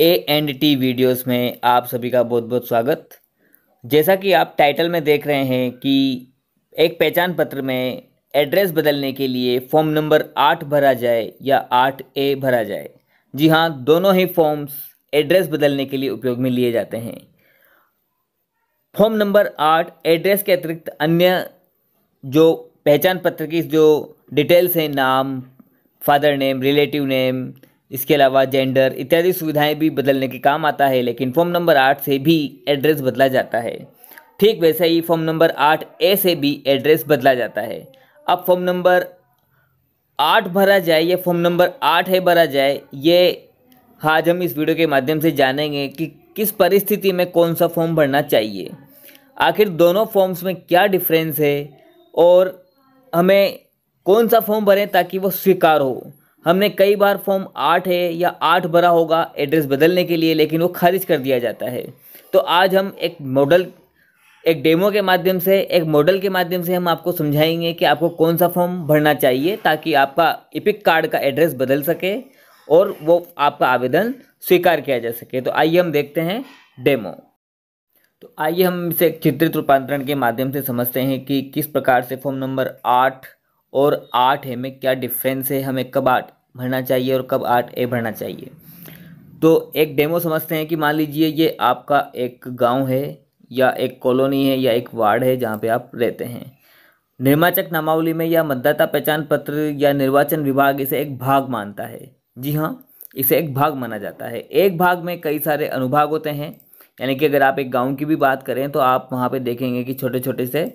A and T videos में आप सभी का बहुत बहुत स्वागत। जैसा कि आप टाइटल में देख रहे हैं कि एक पहचान पत्र में एड्रेस बदलने के लिए फॉर्म नंबर आठ भरा जाए या आठ ए भरा जाए। जी हाँ दोनों ही फॉर्म्स एड्रेस बदलने के लिए उपयोग में लिए जाते हैं। फॉर्म नंबर आठ एड्रेस के अतिरिक्त अन्य जो पहचान पत्र की जो डिटेल्स हैं, नाम फादर नेम रिलेटिव नेम इसके अलावा जेंडर इत्यादि सुविधाएँ भी बदलने के काम आता है, लेकिन फॉर्म नंबर आठ से भी एड्रेस बदला जाता है। ठीक वैसे ही फॉर्म नंबर आठ ए से भी एड्रेस बदला जाता है। अब फॉर्म नंबर आठ भरा जाए या फॉर्म नंबर आठ है भरा जाए, ये आज हम इस वीडियो के माध्यम से जानेंगे कि किस परिस्थिति में कौन सा फॉर्म भरना चाहिए। आखिर दोनों फॉर्म्स में क्या डिफरेंस है और हमें कौन सा फॉर्म भरें ताकि वो स्वीकार हो। हमने कई बार फॉर्म आठ है या आठ भरा होगा एड्रेस बदलने के लिए, लेकिन वो खारिज कर दिया जाता है। तो आज हम एक मॉडल एक डेमो के माध्यम से, एक मॉडल के माध्यम से हम आपको समझाएँगे कि आपको कौन सा फॉर्म भरना चाहिए ताकि आपका इपिक कार्ड का एड्रेस बदल सके और वो आपका आवेदन स्वीकार किया जा सके। तो आइए हम देखते हैं डेमो तो आइए हम इसे चित्रित रूपांतरण के माध्यम से समझते हैं कि किस प्रकार से फॉर्म नंबर आठ और आठ है में क्या डिफरेंस है, हमें कब आठ भरना चाहिए और कब आठ ए भरना चाहिए। तो एक डेमो समझते हैं कि मान लीजिए ये आपका एक गाँव है या एक कॉलोनी है या एक वार्ड है जहाँ पे आप रहते हैं। निर्वाचक नामावली में या मतदाता पहचान पत्र या निर्वाचन विभाग इसे एक भाग मानता है। जी हाँ इसे एक भाग माना जाता है। एक भाग में कई सारे अनुभाग होते हैं। यानी कि अगर आप एक गाँव की भी बात करें तो आप वहाँ पे देखेंगे कि छोटे छोटे से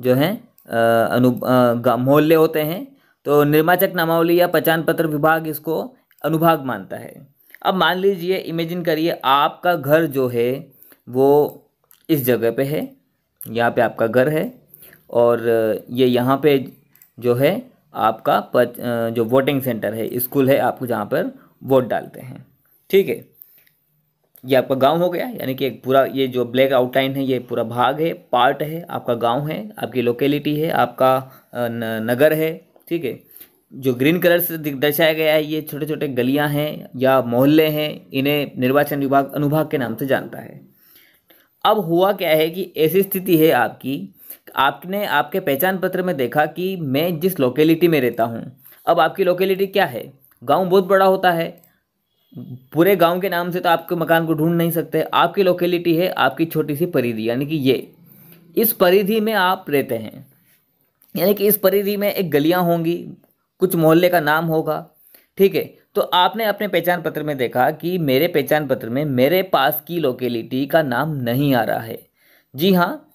जो हैं अनु मोहल्ले होते हैं। तो निर्वाचक नामावली या पहचान पत्र विभाग इसको अनुभाग मानता है। अब मान लीजिए इमेजिन करिए आपका घर जो है वो इस जगह पे है यहाँ पे आपका घर है और ये यहाँ पे जो है आपका पच, जो वोटिंग सेंटर है स्कूल है आपको जहाँ पर वोट डालते हैं। ठीक है? ये आपका गाँव हो गया यानी कि एक पूरा ये जो ब्लैक आउटलाइन है ये पूरा भाग है पार्ट है आपका गाँव है आपकी लोकेलिटी है आपका नगर है ठीक है? जो ग्रीन कलर से दर्शाया गया है, ये छोटे छोटे गलियाँ हैं या मोहल्ले हैं, इन्हें निर्वाचन विभाग, अनुभाग के नाम से जानता है। अब हुआ क्या है कि ऐसी स्थिति है आपकी, आपने आपके पहचान पत्र में देखा कि मैं जिस लोकेलिटी में रहता हूँ, अब आपकी लोकेलिटी क्या है? गाँव बहुत बड़ा होता है। पूरे गाँव के नाम से तो आपके मकान को ढूंढ नहीं सकते। आपकी लोकेलिटी है आपकी छोटी सी परिधि, यानी कि ये। इस परिधि में आप रहते हैं। यानी कि इस परिधि में एक गलियाँ होंगी, कुछ मोहल्ले का नाम होगा, ठीक है? तो आपने अपने पहचान पत्र में देखा कि मेरे पहचान पत्र में मेरे पास की लोकेलिटी का नाम नहीं आ रहा है। जी हाँ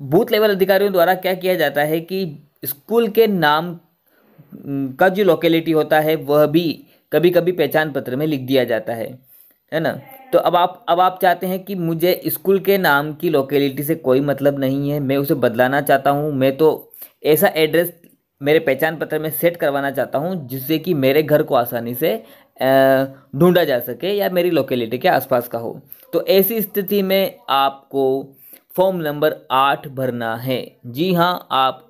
बूथ लेवल अधिकारियों द्वारा क्या किया जाता है कि स्कूल के नाम का जो लोकेलिटी होता है, वह भी कभी कभी पहचान पत्र में लिख दिया जाता है है ना? तो अब आप अब आप चाहते हैं कि मुझे स्कूल के नाम की लोकेलिटी से कोई मतलब नहीं है मैं उसे बदलाना चाहता हूँ मैं तो ऐसा एड्रेस मेरे पहचान पत्र में सेट करवाना चाहता हूँ जिससे कि मेरे घर को आसानी से ढूंढा जा सके या मेरी लोकेलिटी के आसपास का हो। तो ऐसी स्थिति में आपको फॉर्म नंबर आठ भरना है। जी हाँ आप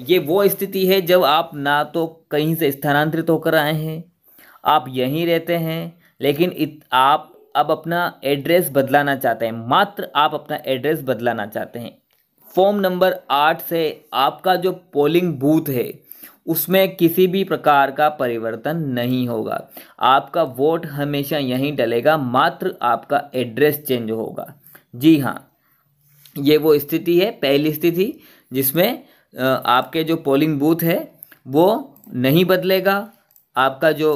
ये वो स्थिति है जब आप ना तो कहीं से स्थानांतरित होकर आए हैं आप यहीं रहते हैं लेकिन इत, आप अब अपना एड्रेस बदलाना चाहते हैं। मात्र आप अपना एड्रेस बदलाना चाहते हैं। फॉर्म नंबर आठ से आपका जो पोलिंग बूथ है, उसमें किसी भी प्रकार का परिवर्तन नहीं होगा। आपका वोट हमेशा यहीं डलेगा, मात्र आपका एड्रेस चेंज होगा। जी हाँ ये वो स्थिति है, पहली स्थिति, जिसमें आपके जो पोलिंग बूथ है, वो नहीं बदलेगा। आपका जो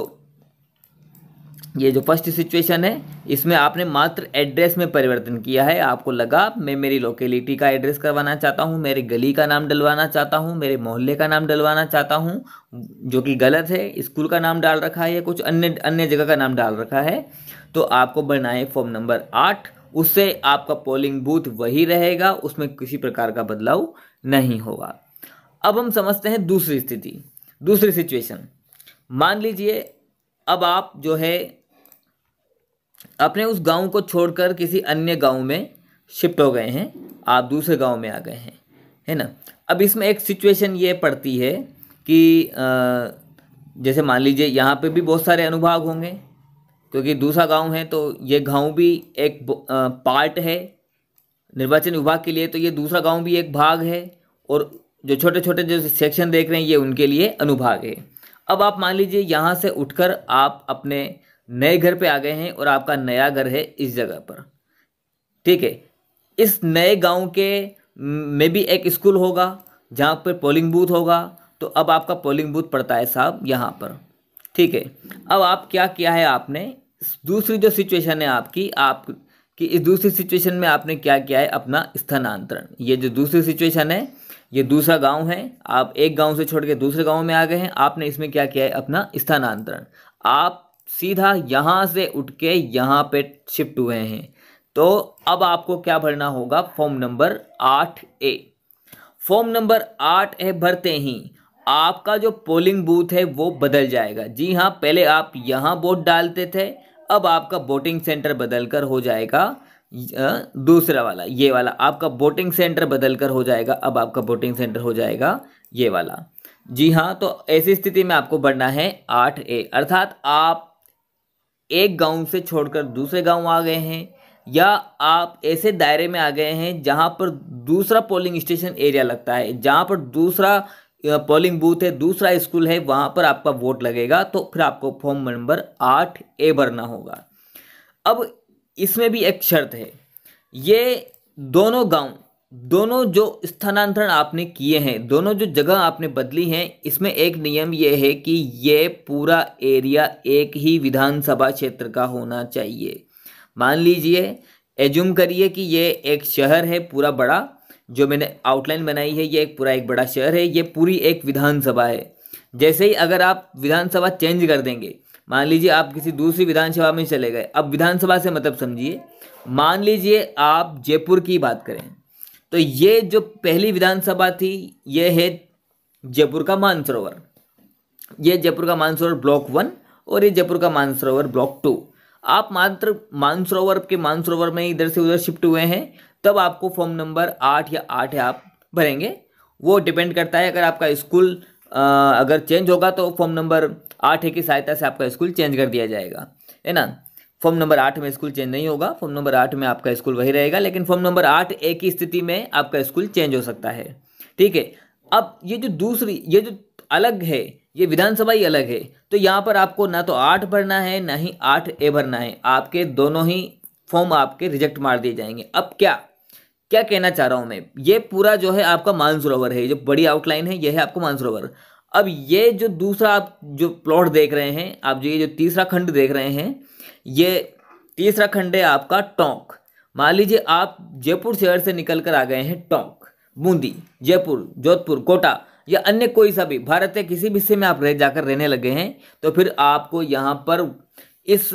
ये जो फ़र्स्ट सिचुएशन है, इसमें आपने मात्र एड्रेस में परिवर्तन किया है। आपको लगा, मैं मेरी लोकेलिटी का एड्रेस करवाना चाहता हूँ, मेरी गली का नाम डलवाना चाहता हूँ, मेरे मोहल्ले का नाम डलवाना चाहता हूँ, जो कि गलत है स्कूल का नाम डाल रखा है या कुछ अन्य अन्य जगह का नाम डाल रखा है तो आपको बनाए फॉर्म नंबर आठ, उससे आपका पोलिंग बूथ वही रहेगा, उसमें किसी प्रकार का बदलाव नहीं होगा। अब हम समझते हैं दूसरी स्थिति, दूसरी सिचुएशन मान लीजिए, अब आप जो है अपने उस गाँव को छोड़कर किसी अन्य गाँव में शिफ्ट हो गए हैं, आप दूसरे गाँव में आ गए हैं, है ना? अब इसमें एक सिचुएशन ये पड़ती है कि जैसे मान लीजिए यहाँ पे भी बहुत सारे अनुभाग होंगे, क्योंकि दूसरा गाँव है तो ये गाँव भी एक पार्ट है। निर्वाचन विभाग के लिए तो ये दूसरा गाँव भी एक भाग है, और जो छोटे छोटे जो सेक्शन देख रहे हैं, ये उनके लिए अनुभाग है। अब आप मान लीजिए यहाँ से उठकर आप अपने नए घर पे आ गए हैं और आपका नया घर है इस जगह पर। ठीक है? इस नए गाँव के में भी एक स्कूल होगा, जहाँ पर पोलिंग बूथ होगा। तो अब आपका पोलिंग बूथ पड़ता है साहब यहाँ पर। ठीक है? अब आप क्या किया है आपने? दूसरी जो सिचुएशन है आपकी, आप कि इस दूसरी सिचुएशन में आपने क्या किया है? अपना स्थानांतरण। ये जो दूसरी सिचुएशन है, ये दूसरा गाँव है। आप एक गाँव से छोड़ के दूसरे गाँव में आ गए हैं। आपने इसमें क्या किया है? अपना स्थानांतरण। आप सीधा यहाँ से उठ के यहाँ पे शिफ्ट हुए हैं। तो अब आपको क्या भरना होगा? फॉर्म नंबर आठ ए फॉर्म नंबर आठ ए भरते ही आपका जो पोलिंग बूथ है वो बदल जाएगा। जी हाँ पहले आप यहाँ वोट डालते थे, अब आपका वोटिंग सेंटर बदलकर हो जाएगा दूसरा वाला, ये वाला। आपका वोटिंग सेंटर बदलकर हो जाएगा, अब आपका वोटिंग सेंटर हो जाएगा, ये वाला। जी हाँ तो ऐसी स्थिति में आपको बढ़ना है आठ ए अर्थात आप एक गाँव से छोड़कर दूसरे गाँव आ गए हैं, या आप ऐसे दायरे में आ गए हैं जहाँ पर दूसरा पोलिंग स्टेशन एरिया लगता है, जहाँ पर दूसरा पोलिंग बूथ है, दूसरा स्कूल है, वहाँ पर आपका वोट लगेगा तो फिर आपको फॉर्म नंबर आठ ए भरना होगा। अब इसमें भी एक शर्त है, ये दोनों गाँव दोनों जो स्थानांतरण आपने किए हैं, दोनों जो जगह आपने बदली हैं, इसमें एक नियम यह है कि ये पूरा एरिया एक ही विधानसभा क्षेत्र का होना चाहिए। मान लीजिए एज्यूम करिए कि ये एक शहर है पूरा बड़ा, जो मैंने आउटलाइन बनाई है, ये एक पूरा एक बड़ा शहर है, ये पूरी एक विधानसभा है। जैसे ही अगर आप विधानसभा चेंज कर देंगे, मान लीजिए आप किसी दूसरी विधानसभा में चले गए, अब विधानसभा से मतलब समझिए, मान लीजिए आप जयपुर की बात करें तो ये जो पहली विधानसभा थी, ये है जयपुर का मानसरोवर। ये जयपुर का मानसरोवर ब्लॉक वन और ये जयपुर का मानसरोवर ब्लॉक टू। आप मात्र मानसरोवर के मानसरोवर में इधर से उधर शिफ्ट हुए हैं, तब आपको फॉर्म नंबर आठ या आठ आप भरेंगे। वो डिपेंड करता है, अगर आपका स्कूल अगर चेंज होगा तो फॉर्म नंबर आठ की सहायता से आपका स्कूल चेंज कर दिया जाएगा। है ना? फॉर्म नंबर आठ में स्कूल चेंज नहीं होगा, फॉर्म नंबर आठ में आपका स्कूल वही रहेगा, लेकिन फॉर्म नंबर आठ ए की स्थिति में आपका स्कूल चेंज हो सकता है। ठीक है? अब ये जो दूसरी, ये जो अलग है, ये विधानसभा ही अलग है तो यहाँ पर आपको ना तो आठ भरना है, ना ही आठ ए भरना है। आपके दोनों ही फॉर्म आपके रिजेक्ट मार दिए जाएँगे। अब क्या? क्या कहना चाह रहा हूँ मैं? ये पूरा जो है आपका मानसरोवर है जो बड़ी आउटलाइन है यह है आपको मानसरोवर। अब ये जो दूसरा आप जो प्लॉट देख रहे हैं, आप जो ये जो तीसरा खंड देख रहे हैं, ये तीसरा खंड है आपका टोंक। मान लीजिए आप जयपुर शहर से निकल कर आ गए हैं टोंक, बूंदी, जयपुर, जोधपुर, कोटा या अन्य कोई सा भी, भारत के किसी भी हिस्से में आप रह जाकर रहने लगे हैं तो फिर आपको यहाँ पर इस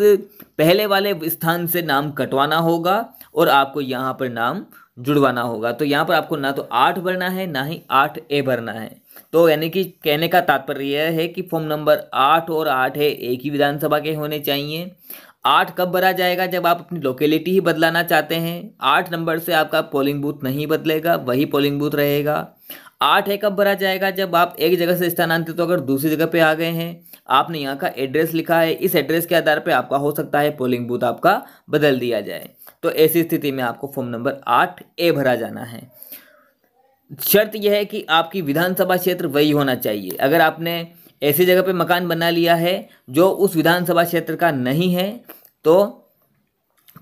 पहले वाले स्थान से नाम कटवाना होगा और आपको यहाँ पर नाम जुड़वाना होगा। तो यहाँ पर आपको ना तो आठ भरना है, ना ही आठ ए भरना है। तो यानी कि कहने का तात्पर्य यह है कि फॉर्म नंबर आठ और आठ है, एक ही विधानसभा के होने चाहिए। आठ कब भरा जाएगा? जब आप अपनी लोकेलिटी ही बदलाना चाहते हैं। आठ नंबर से आपका पोलिंग बूथ नहीं बदलेगा, वही पोलिंग बूथ रहेगा। आठ है कब भरा जाएगा? जब आप एक जगह से स्थानांतरित होकर दूसरी जगह पे आ गए हैं। आपने यहाँ का एड्रेस लिखा है। इस एड्रेस के आधार पे आपका हो सकता है पोलिंग बूथ आपका बदल दिया जाए। तो ऐसी स्थिति में आपको फॉर्म नंबर आठ ए भरा जाना है। शर्त यह है कि आपकी विधानसभा क्षेत्र वही होना चाहिए। अगर आपने ऐसी जगह पे मकान बना लिया है जो उस विधानसभा क्षेत्र का नहीं है तो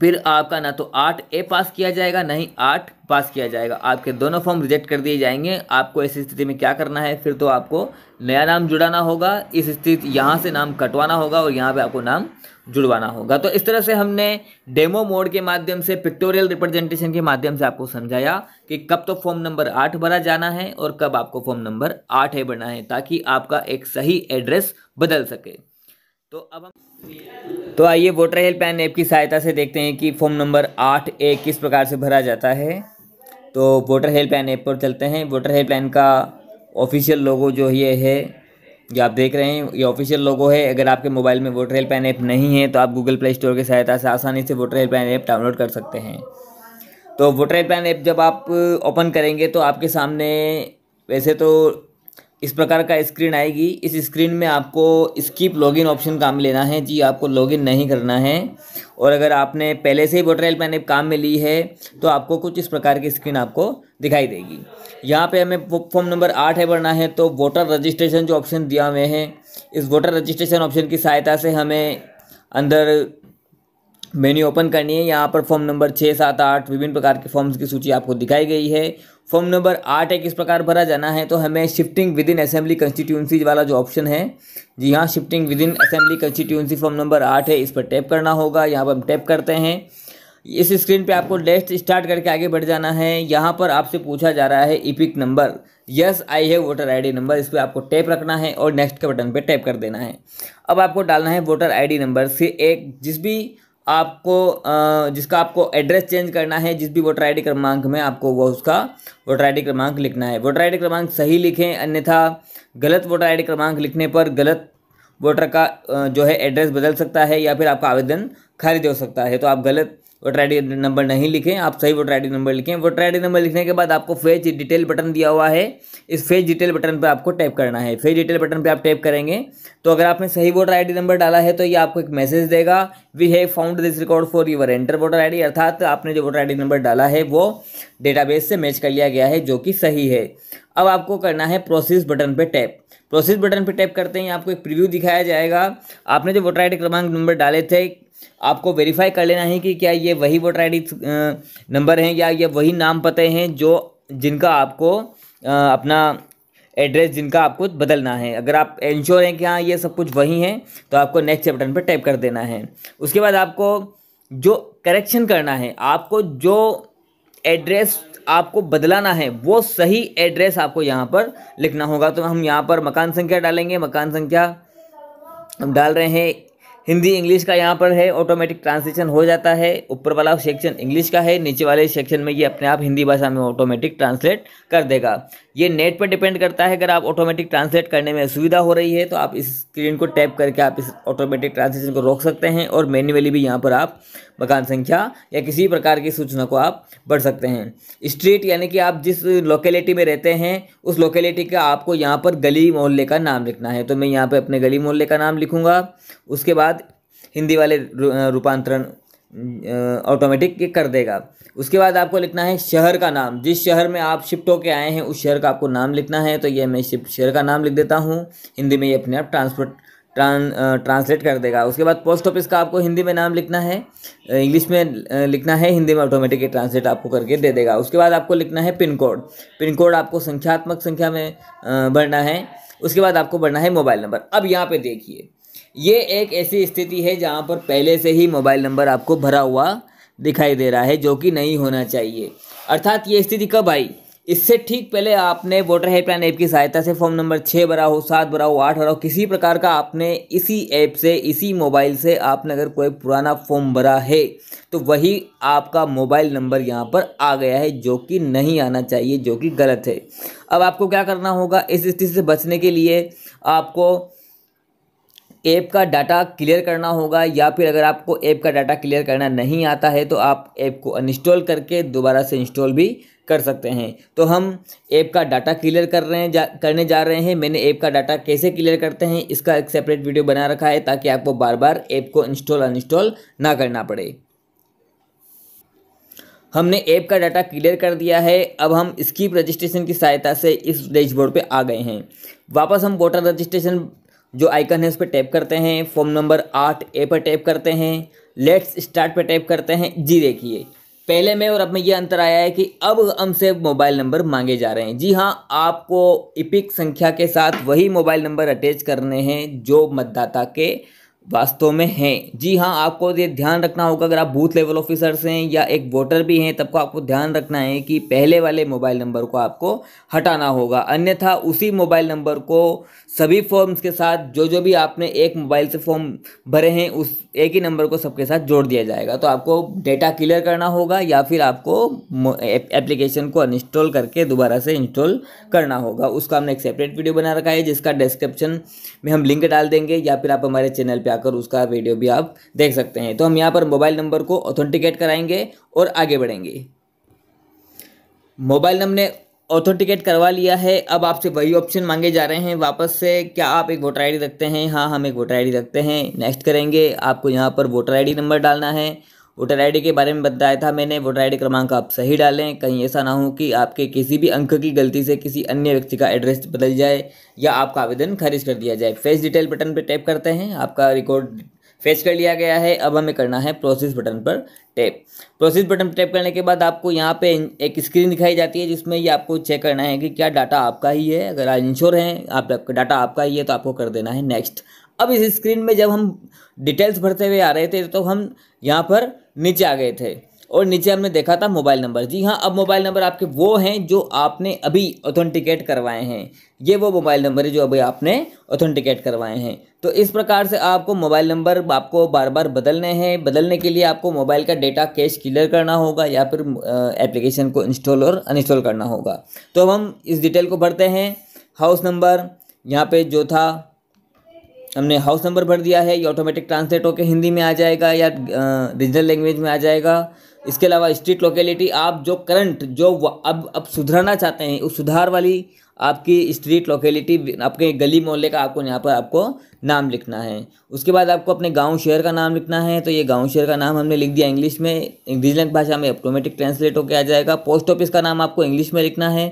फिर आपका ना तो आठ ए पास किया जाएगा नहीं आठ पास किया जाएगा। आपके दोनों फॉर्म रिजेक्ट कर दिए जाएँगे। आपको ऐसी स्थिति में क्या करना है? फिर तो आपको नया नाम जुड़ाना होगा। इस स्थिति, यहाँ से नाम कटवाना होगा और यहाँ पे आपको नाम जुड़वाना होगा। तो इस तरह से हमने डेमो मोड के माध्यम से पिक्टोरियल रिप्रेजेंटेशन के माध्यम से आपको समझाया कि कब तो फॉर्म नंबर आठ भरा जाना है और कब आपको फॉर्म नंबर आठ है भरना है, ताकि आपका एक सही एड्रेस बदल सके। तो अब हम तो आइए वोटर हेल्प हेल्पलाइन ऐप की सहायता से देखते हैं कि फॉर्म नंबर आठ ए किस प्रकार से भरा जाता है। तो वोटर हेल्प हेल्पलाइन ऐप पर चलते हैं। वोटर हेल्पलाइन का ऑफिशियल लोगो जो ये है ये आप देख रहे हैं, ये ऑफिशियल लोगो है। अगर आपके मोबाइल में वोटर हेल्पलाइन ऐप नहीं है तो आप गूगल प्ले स्टोर की सहायता से आसानी से वोटर हेल्पलाइन ऐप डाउनलोड कर सकते हैं। तो वोटर हेल्पलाइन ऐप जब आप ओपन करेंगे तो आपके सामने वैसे तो इस प्रकार का स्क्रीन आएगी। इस स्क्रीन में आपको स्कीप लॉगिन ऑप्शन काम लेना है। जी, आपको लॉगिन नहीं करना है। और अगर आपने पहले से ही वोटर हेल्पलाइन ऐप काम में ली है तो आपको कुछ इस प्रकार की स्क्रीन आपको दिखाई देगी। यहाँ पे हमें फॉर्म नंबर आठ है भरना है तो वोटर रजिस्ट्रेशन जो ऑप्शन दिया हुए हैं, इस वोटर रजिस्ट्रेशन ऑप्शन की सहायता से हमें अंदर मेन्यू ओपन करनी है। यहाँ पर फॉर्म नंबर छः सात, आठ, विभिन्न प्रकार के फॉर्म्स की सूची आपको दिखाई गई है। फॉर्म नंबर आठ है, किस प्रकार भरा जाना है? तो हमें shifting within assembly constituency वाला जो ऑप्शन है, जी हाँ shifting within assembly constituency form number आठ है, इस पर टैप करना होगा। यहाँ पर हम टैप करते हैं। इस स्क्रीन पे आपको डेस्ट स्टार्ट करके आगे बढ़ जाना है। यहाँ पर आपसे पूछा जा रहा है इपिक नंबर यस आई है वोटर आईडी नंबर इस पर आपको टैप रखना है और नेक्स्ट के बटन पे टैप कर देना है। अब आपको डालना है वोटर आईडी नंबर से एक। जिस भी आपको जिसका आपको एड्रेस चेंज करना है, जिस भी वोटर आईडी क्रमांक में आपको वो उसका वोटर आईडी क्रमांक लिखना है। वोटर आईडी क्रमांक सही लिखें, अन्यथा गलत वोटर आईडी क्रमांक लिखने पर गलत वोटर का जो है एड्रेस बदल सकता है या फिर आपका आवेदन खारिज हो सकता है। तो आप गलत वोटर आई नंबर नहीं लिखें, आप सही वोटर आई नंबर लिखें। वोटर आई नंबर लिखने के बाद आपको फ़ेज़ डिटेल बटन दिया हुआ है। इस फ़ेज़ डिटेल बटन पर आपको टैप करना है। फ़ेज़ डिटेल बटन पर आप टैप करेंगे तो अगर आपने सही वोटर आई नंबर डाला है तो ये आपको एक मैसेज देगा we have found this record for your enter voter ID अर्थात आपने जो वोटर आई नंबर डाला है, वो डेटाबेस से मैच कर लिया गया है, जो कि सही है। अब आपको करना है प्रोसेस बटन पर टैप प्रोसेस बटन पर टैप करते ही आपको एक प्रीव्यू दिखाया जाएगा। आपने जो वोटर आईडी क्रमांक नंबर डाले थे, आपको वेरीफाई कर लेना है कि क्या ये वही वोटर आईडी नंबर हैं या ये वही नाम पते हैं जो, जिनका आपको अपना एड्रेस जिनका आपको बदलना है। अगर आप इंश्योर हैं कि हाँ ये सब कुछ वही हैं तो आपको नेक्स्ट बटन पर टैप कर देना है। उसके बाद आपको जो करेक्शन करना है, आपको जो एड्रेस आपको बदलाना है, वो सही एड्रेस आपको यहाँ पर लिखना होगा। तो हम यहाँ पर मकान संख्या डालेंगे। मकान संख्या हम डाल रहे हैं हिंदी इंग्लिश का यहाँ पर है ऑटोमेटिक ट्रांसलेशन हो जाता है। ऊपर वाला सेक्शन इंग्लिश का है, नीचे वाले सेक्शन में ये अपने आप हिंदी भाषा में ऑटोमेटिक ट्रांसलेट कर देगा। ये नेट पर डिपेंड करता है, अगर आप ऑटोमेटिक ट्रांसलेट करने में असुविधा हो रही है तो आप इस स्क्रीन को टैप करके आप इस ऑटोमेटिक ट्रांसलेशन को रोक सकते हैं और मैन्युअली भी यहाँ पर आप मकान संख्या या किसी प्रकार की सूचना को आप बढ़ सकते हैं। स्ट्रीट यानी कि आप जिस लोकेलिटी में रहते हैं, उस लोकेलिटी का आपको यहाँ पर गली मोहल्ले का नाम लिखना है। तो मैं यहाँ पर अपने गली मोहल्ले का नाम लिखूँगा। उसके बाद हिंदी वाले रूपांतरण ऑटोमेटिक कर देगा। उसके बाद आपको लिखना है शहर का नाम। जिस शहर में आप शिफ्ट होके आए हैं, उस शहर का आपको नाम लिखना है। तो ये मैं शिफ्ट शहर का नाम लिख देता हूँ। हिंदी में ये अपने आप ट्रांसपोर्ट ट्रां ट्रांसलेट कर देगा। उसके बाद पोस्ट ऑफ़िस का आपको हिंदी में नाम लिखना है। इंग्लिश में लिखना है, हिंदी में ऑटोमेटिक ट्रांसलेट आपको करके दे देगा। उसके बाद आपको लिखना है पिन कोड पिन कोड आपको संख्यात्मक संख्या में भरना है। उसके बाद आपको भरना है मोबाइल नंबर अब यहाँ पे देखिए। ये एक ऐसी स्थिति है जहाँ पर पहले से ही मोबाइल नंबर आपको भरा हुआ दिखाई दे रहा है, जो कि नहीं होना चाहिए। अर्थात ये स्थिति कब आई? इससे ठीक पहले आपने वोटर हेल्पलाइन ऐप की सहायता से फॉर्म नंबर छः भरा हो, सात भरा हो, आठ भरा हो, किसी प्रकार का आपने इसी ऐप से, इसी मोबाइल से आपने अगर कोई पुराना फॉर्म भरा है तो वही आपका मोबाइल नंबर यहाँ पर आ गया है, जो कि नहीं आना चाहिए, जो कि गलत है। अब आपको क्या करना होगा? इस स्थिति से बचने के लिए आपको ऐप का डाटा क्लियर करना होगा या फिर अगर आपको ऐप का डाटा क्लियर करना नहीं आता है तो आप ऐप को अनइंस्टॉल करके दोबारा से इंस्टॉल भी कर सकते हैं। तो हम ऐप का डाटा क्लियर कर रहे हैं, जा, करने जा रहे हैं। मैंने ऐप का डाटा कैसे क्लियर करते हैं, इसका एक सेपरेट वीडियो बना रखा है ताकि आपको बार बार ऐप को इंस्टॉल अनइंस्टॉल ना करना पड़े। हमने ऐप का डाटा क्लियर कर दिया है। अब हम स्कीप रजिस्ट्रेशन की सहायता से इस डैशबोर्ड पे आ गए हैं। वापस हम वोटर रजिस्ट्रेशन जो आइकन है उस पर टैप करते हैं फॉर्म नंबर आठ ए पर टैप करते हैं लेट्स स्टार्ट पर टैप करते हैं, जी देखिए। पहले में और अब में ये अंतर आया है कि अब हमसे मोबाइल नंबर मांगे जा रहे हैं। जी हाँ आपको इपिक संख्या के साथ वही मोबाइल नंबर अटैच करने हैं जो मतदाता के वास्तव में हैं। जी हाँ आपको ये ध्यान रखना होगा, अगर आप बूथ लेवल ऑफिसर्स हैं या एक वोटर भी हैं, तब को आपको ध्यान रखना है कि पहले वाले मोबाइल नंबर को आपको हटाना होगा। अन्यथा, उसी मोबाइल नंबर को सभी फॉर्म्स के साथ जो जो भी आपने एक मोबाइल से फॉर्म भरे हैं, उस एक ही नंबर को सबके साथ जोड़ दिया जाएगा। तो आपको डेटा क्लियर करना होगा या फिर आपको एप्लीकेशन को अनइंस्टॉल करके दोबारा से इंस्टॉल करना होगा। उसका हमने एक सेपरेट वीडियो बना रखा है, जिसका डिस्क्रिप्शन में हम लिंक डाल देंगे या फिर आप हमारे चैनल पर आकर उसका वीडियो भी आप देख सकते हैं। तो हम यहाँ पर मोबाइल नंबर को ऑथेंटिकेट कराएँगे और आगे बढ़ेंगे। मोबाइल नंबर ने ऑथेंटिकेट करवा लिया है। अब आपसे वही ऑप्शन मांगे जा रहे हैं वापस से। क्या आप एक वोटर आईडी रखते हैं? हाँ हम एक वोटर आईडी रखते हैं। नेक्स्ट करेंगे। आपको यहाँ पर वोटर आईडी नंबर डालना है। वोटर आईडी के बारे में बताया था मैंने, वोटर आईडी क्रमांक आप सही डालें, कहीं ऐसा ना हो कि आपके किसी भी अंक की गलती से किसी अन्य व्यक्ति का एड्रेस बदल जाए या आपका आवेदन खारिज कर दिया जाए। फेस डिटेल बटन पर टैप करते हैं, आपका रिकॉर्ड फेस कर लिया गया है, अब हमें करना है प्रोसेस बटन पर टैप। प्रोसेस बटन पर टैप करने के बाद आपको यहाँ पे एक स्क्रीन दिखाई जाती है, जिसमें ये आपको चेक करना है कि क्या डाटा आपका ही है। अगर इंश्योर हैं, आप डाटा आपका ही है तो आपको कर देना है नेक्स्ट। अब इस स्क्रीन में जब हम डिटेल्स भरते हुए आ रहे थे तो हम यहाँ पर नीचे आ गए थे। और नीचे हमने देखा था मोबाइल नंबर जी हाँ अब मोबाइल नंबर आपके वो हैं जो आपने अभी ऑथेंटिकेट करवाए हैं। ये वो मोबाइल नंबर है जो अभी आपने ऑथेंटिकेट करवाए हैं। तो इस प्रकार से आपको मोबाइल नंबर आपको बार बार बदलने हैं। बदलने के लिए आपको मोबाइल का डेटा कैश क्लियर करना होगा या फिर एप्लीकेशन को इंस्टॉल और अनइंस्टॉल करना होगा। तो अब हम इस डिटेल को भरते हैं। हाउस नंबर यहाँ पर जो था हमने हाउस नंबर भर दिया है, ये ऑटोमेटिक ट्रांसलेट होकर हिंदी में आ जाएगा या रीजनल लैंग्वेज में आ जाएगा। इसके अलावा स्ट्रीट लोकेलिटी आप जो करंट जो अब अब सुधराना चाहते हैं, उस सुधार वाली आपकी स्ट्रीट लोकेलिटी आपके गली मोहल्ले का आपको यहाँ पर आपको नाम लिखना है। उसके बाद आपको अपने गाँव, शहर का नाम लिखना है तो ये गाँव, शहर का नाम हमने लिख दिया इंग्लिश में। रीजनल भाषा में ऑटोमेटिक ट्रांसलेट होकर आ जाएगा। पोस्ट ऑफ़िस का नाम आपको इंग्लिश में लिखना है।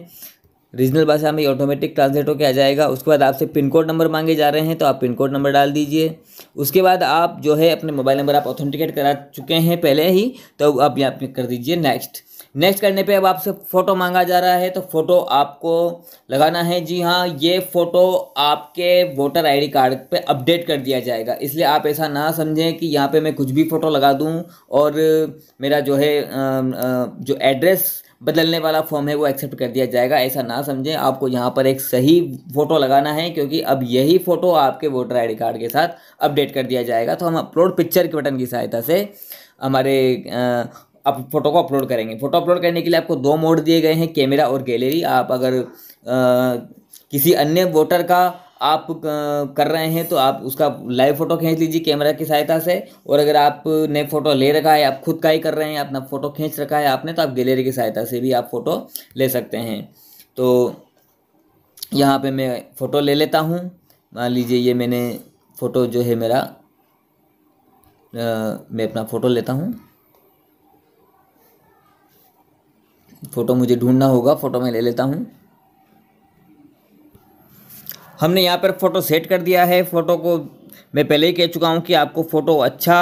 रीजनल भाषा में ऑटोमेटिक ट्रांसलेट होकर आ जाएगा। उसके बाद आपसे पिन कोड नंबर मांगे जा रहे हैं तो आप पिन कोड नंबर डाल दीजिए। उसके बाद आप जो है अपने मोबाइल नंबर आप ऑथेंटिकेट करा चुके हैं पहले ही तो आप यहाँ पे कर दीजिए नेक्स्ट नेक्स्ट करने पे अब आपसे फ़ोटो मांगा जा रहा है तो फ़ोटो आपको लगाना है। जी हाँ ये फ़ोटो आपके वोटर आईडी कार्ड पे अपडेट कर दिया जाएगा। इसलिए आप ऐसा ना समझें कि यहाँ पे मैं कुछ भी फ़ोटो लगा दूँ और मेरा जो है जो एड्रेस बदलने वाला फॉर्म है वो एक्सेप्ट कर दिया जाएगा। ऐसा ना समझें आपको यहाँ पर एक सही फ़ोटो लगाना है क्योंकि अब यही फ़ोटो आपके वोटर आईडी कार्ड के साथ अपडेट कर दिया जाएगा। तो हम अपलोड पिक्चर के बटन की सहायता से हमारे अब फ़ोटो को अपलोड करेंगे। फ़ोटो अपलोड करने के लिए आपको दो मोड दिए गए हैं कैमरा और गैलरी आप अगर आ, किसी अन्य वोटर का आप कर रहे हैं तो आप उसका लाइव फ़ोटो खींच लीजिए कैमरा की सहायता से। और अगर आपने फ़ोटो ले रखा है आप खुद का ही कर रहे हैं अपना फ़ोटो खींच रखा है आपने तो आप गैलरी की सहायता से भी आप फ़ोटो ले सकते हैं। तो यहाँ पे मैं फ़ोटो ले लेता हूँ। मान लीजिए ये मैंने फ़ोटो जो है मेरा आ, मैं अपना फ़ोटो लेता हूँ। फ़ोटो मुझे ढूंढना होगा फ़ोटो मैं ले लेता हूँ। हमने यहाँ पर फ़ोटो सेट कर दिया है। फ़ोटो को मैं पहले ही कह चुका हूँ कि आपको फ़ोटो अच्छा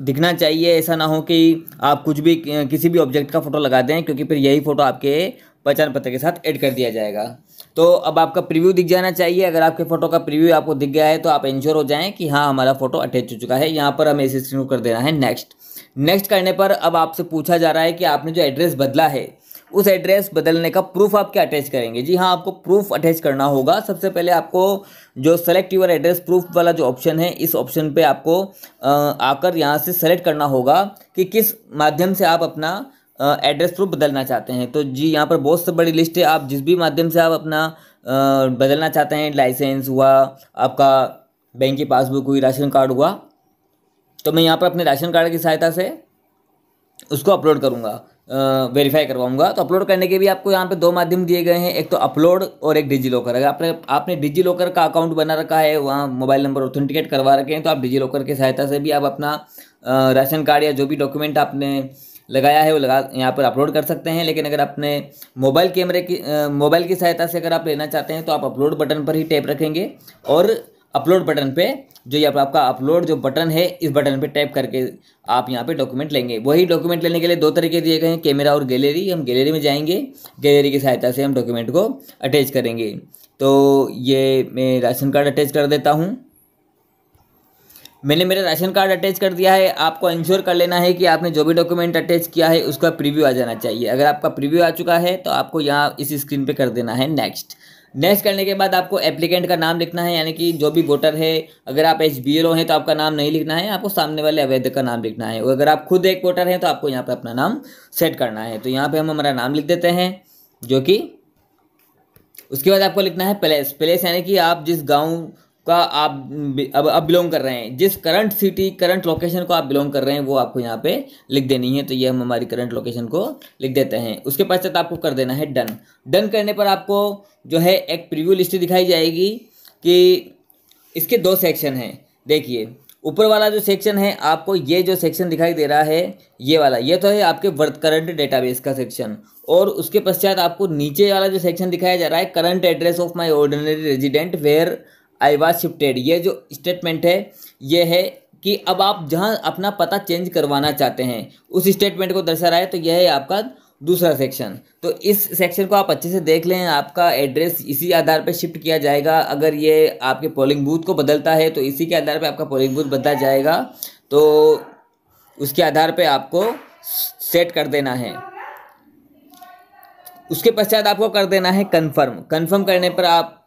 दिखना चाहिए। ऐसा ना हो कि आप कुछ भी, किसी भी ऑब्जेक्ट का फ़ोटो लगा दें, क्योंकि फिर यही फ़ोटो आपके पहचान पत्र के साथ ऐड कर दिया जाएगा। तो अब आपका प्रीव्यू दिख जाना चाहिए। अगर आपके फ़ोटो का प्रीव्यू आपको दिख गया है तो आप इंश्योर हो जाएँ कि हाँ हमारा फ़ोटो अटैच हो चुका है। यहाँ पर हमें इसे स्क्रीन कर देना है। नेक्स्ट नेक्स्ट करने पर अब आपसे पूछा जा रहा है कि आपने जो एड्रेस बदला है उस एड्रेस बदलने का प्रूफ आप क्या अटैच करेंगे। जी हाँ आपको प्रूफ अटैच करना होगा। सबसे पहले आपको जो सेलेक्ट यूर एड्रेस प्रूफ वाला जो ऑप्शन है, इस ऑप्शन पे आपको आकर यहाँ से सेलेक्ट करना होगा कि किस माध्यम से आप अपना एड्रेस प्रूफ बदलना चाहते हैं। तो जी, यहाँ पर बहुत से बड़ी लिस्ट है। आप जिस भी माध्यम से आप अपना बदलना चाहते हैं लाइसेंस हुआ, आपका बैंक की पासबुक हुई राशन कार्ड हुआ तो मैं यहाँ पर अपने राशन कार्ड की सहायता से उसको अपलोड करूँगा। वेरीफाई करवाऊँगा। तो अपलोड करने के भी आपको यहाँ पे दो माध्यम दिए गए हैं। एक तो अपलोड और एक डिजी लॉकर अगर आपने आपने डिजी लॉकर का अकाउंट बना रखा है, वहाँ मोबाइल नंबर ऑथेंटिकेट करवा रखे हैं तो आप डिजी लॉकर की सहायता से भी आप अपना राशन कार्ड या जो भी डॉक्यूमेंट आपने लगाया है, वो लगा, यहाँ पर अपलोड कर सकते हैं। लेकिन अगर आपने मोबाइल कैमरे की मोबाइल की सहायता से अगर आप लेना चाहते हैं तो आप अपलोड बटन पर ही टैप रखेंगे। और अपलोड बटन पे, जो ये आपका अपलोड जो बटन है, इस बटन पे टैप करके आप यहाँ पे डॉक्यूमेंट लेंगे। वही डॉक्यूमेंट लेने के लिए दो तरीके दिए गए हैं कैमरा और गैलरी हम गैलरी में जाएँगे गैलरी की सहायता से हम डॉक्यूमेंट को अटैच करेंगे। तो ये मैं राशन कार्ड अटैच कर देता हूँ। मैंने मेरा राशन कार्ड अटैच कर दिया है। आपको इंश्योर कर लेना है कि आपने जो भी डॉक्यूमेंट अटैच किया है, उसका प्रीव्यू आ जाना चाहिए। अगर आपका प्रीव्यू आ चुका है तो आपको यहाँ इस स्क्रीन पे कर देना है नेक्स्ट नेक्स्ट करने के बाद आपको एप्लीकेंट का नाम लिखना है, यानी कि जो भी वोटर है, अगर आप एच बी एल ओ हैं तो आपका नाम नहीं लिखना है, आपको सामने वाले अवैध का नाम लिखना है। और अगर आप खुद एक वोटर हैं तो आपको यहाँ पर अपना नाम सेट करना है। तो यहाँ पर हम हमारा नाम लिख देते हैं, जो कि उसके बाद आपको लिखना है प्लेस। प्लेस यानी कि आप जिस गाँव का आप अब अब बिलोंग कर रहे हैं। जिस करंट सिटी करंट लोकेशन को आप बिलोंग कर रहे हैं, वो आपको यहाँ पे लिख देनी है तो ये हम हमारी करंट लोकेशन को लिख देते हैं। उसके पश्चात आपको कर देना है डन डन करने पर आपको जो है एक प्रीव्यू लिस्ट दिखाई जाएगी कि इसके दो सेक्शन हैं। देखिए, ऊपर वाला जो सेक्शन है, आपको ये जो सेक्शन दिखाई दे रहा है, ये वाला, ये तो है आपके वर्थ करंट डेटाबेस का सेक्शन और उसके पश्चात आपको नीचे वाला जो सेक्शन दिखाया जा रहा है current address of my ordinary resident where I was shifted ये जो स्टेटमेंट है, ये है कि अब आप जहाँ अपना पता चेंज करवाना चाहते हैं, उस स्टेटमेंट को दर्शा रहा है तो यह है आपका दूसरा सेक्शन तो इस सेक्शन को आप अच्छे से देख लें, आपका एड्रेस इसी आधार पर शिफ्ट किया जाएगा। अगर ये आपके पोलिंग बूथ को बदलता है तो इसी के आधार पर आपका पोलिंग बूथ बदला जाएगा। तो उसके आधार पर आपको सेट कर देना है। उसके पश्चात आपको कर देना है कन्फर्म कन्फर्म करने पर आप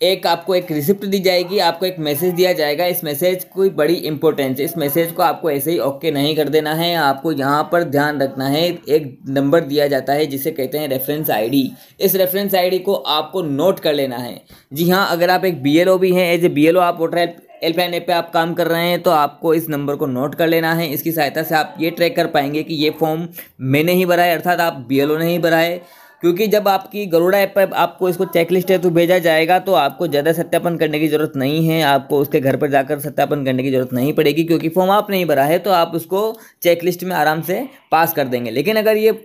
एक आपको एक रिसिप्ट दी जाएगी, आपको एक मैसेज दिया जाएगा। इस मैसेज की बड़ी इंपॉर्टेंस है इस मैसेज को आपको ऐसे ही ओके नहीं कर देना है। आपको यहाँ पर ध्यान रखना है। एक नंबर दिया जाता है, जिसे कहते हैं रेफरेंस आईडी इस रेफरेंस आईडी को आपको नोट कर लेना है। जी हाँ अगर आप एक बीएलओ भी हैं एज ए बी आप वोटर हेल्पलाइन ऐप पे आप काम कर रहे हैं तो आपको इस नंबर को नोट कर लेना है। इसकी सहायता से आप ये ट्रैक कर पाएँगे कि ये फॉर्म मैंने ही भरा है अर्थात आप बीएलओ ने ही भरा है क्योंकि जब आपकी गरुड़ा ऐप पर आपको इसको चेकलिस्ट है तो भेजा जाएगा तो आपको ज़्यादा सत्यापन करने की ज़रूरत नहीं है। आपको उसके घर पर जाकर सत्यापन करने की ज़रूरत नहीं पड़ेगी, क्योंकि फॉर्म आप नहीं भरा है तो आप उसको चेकलिस्ट में आराम से पास कर देंगे। लेकिन अगर ये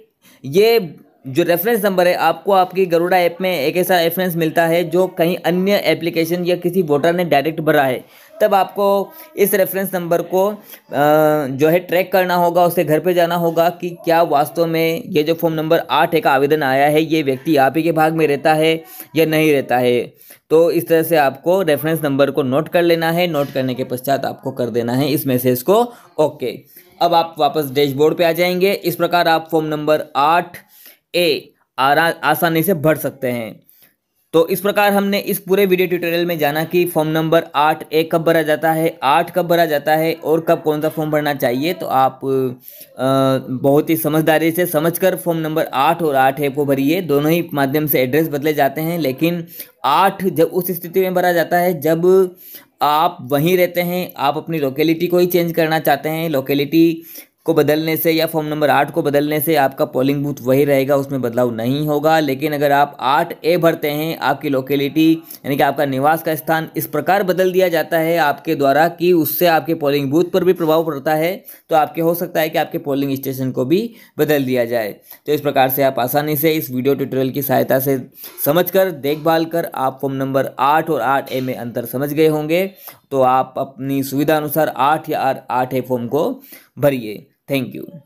ये जो रेफरेंस नंबर है, आपको आपकी गरुड़ा ऐप में एक ऐसा रेफरेंस मिलता है जो कहीं अन्य एप्लीकेशन या किसी वोटर ने डायरेक्ट भरा है। तब आपको इस रेफरेंस नंबर को जो है ट्रैक करना होगा उसके घर पे जाना होगा कि क्या वास्तव में ये जो फॉर्म नंबर आठ एक आवेदन आया है, ये व्यक्ति आप ही के भाग में रहता है या नहीं रहता है। तो इस तरह से आपको रेफरेंस नंबर को नोट कर लेना है नोट करने के पश्चात आपको कर देना है इस मैसेज को। ओके अब आप वापस डैशबोर्ड पे आ जाएँगे। इस प्रकार आप फॉर्म नंबर आठ ए आसानी से भर सकते हैं। तो इस प्रकार हमने इस पूरे वीडियो ट्यूटोरियल में जाना कि फॉर्म नंबर आठ ए कब भरा जाता है आठ कब भरा जाता है और कब कौन सा फॉर्म भरना चाहिए। तो आप आ, बहुत ही समझदारी से समझकर फॉर्म नंबर आठ और आठ ए को भरिए। दोनों ही माध्यम से एड्रेस बदले जाते हैं लेकिन आठ जब उस स्थिति में भरा जाता है जब आप वहीं रहते हैं आप अपनी लोकेलिटी को ही चेंज करना चाहते हैं। लोकेलिटी को बदलने से या फॉर्म नंबर आठ को बदलने से आपका पोलिंग बूथ वही रहेगा, उसमें बदलाव नहीं होगा। लेकिन अगर आप आठ ए भरते हैं, आपकी लोकेलिटी यानी कि आपका निवास का स्थान इस प्रकार बदल दिया जाता है आपके द्वारा कि उससे आपके पोलिंग बूथ पर भी प्रभाव पड़ता है तो आपके हो सकता है कि आपके पोलिंग स्टेशन को भी बदल दिया जाए। तो इस प्रकार से आप आसानी से इस वीडियो ट्यूटोरियल की सहायता से समझ कर देखभाल कर आप फॉर्म नंबर आठ और आठ ए में अंतर समझ गए होंगे तो आप अपनी सुविधा अनुसार आठ या आठ ए फॉर्म को भरिए। Thank you.